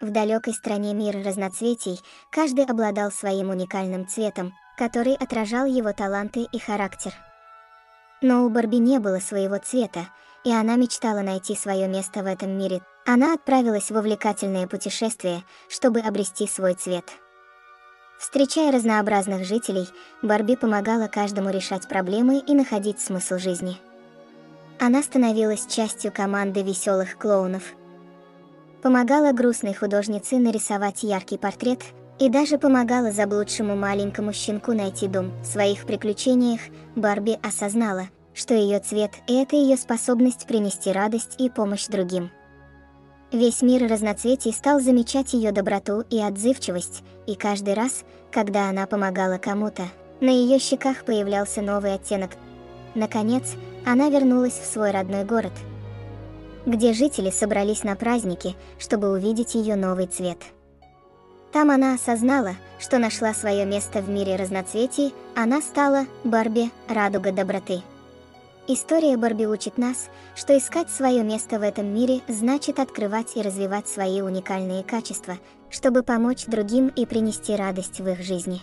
В далекой стране мира разноцветий каждый обладал своим уникальным цветом, который отражал его таланты и характер. Но у Барби не было своего цвета, и она мечтала найти свое место в этом мире. Она отправилась в увлекательное путешествие, чтобы обрести свой цвет. Встречая разнообразных жителей, Барби помогала каждому решать проблемы и находить смысл жизни. Она становилась частью команды веселых клоунов – помогала грустной художнице нарисовать яркий портрет и даже помогала заблудшему маленькому щенку найти дом. В своих приключениях Барби осознала, что ее цвет – это ее способность принести радость и помощь другим. Весь мир разноцветий стал замечать ее доброту и отзывчивость, и каждый раз, когда она помогала кому-то, на ее щеках появлялся новый оттенок. Наконец, она вернулась в свой родной город – где жители собрались на праздники, чтобы увидеть ее новый цвет. Там она осознала, что нашла свое место в мире разноцветий, она стала Барби «Радуга доброты». История Барби учит нас, что искать свое место в этом мире значит открывать и развивать свои уникальные качества, чтобы помочь другим и принести радость в их жизни.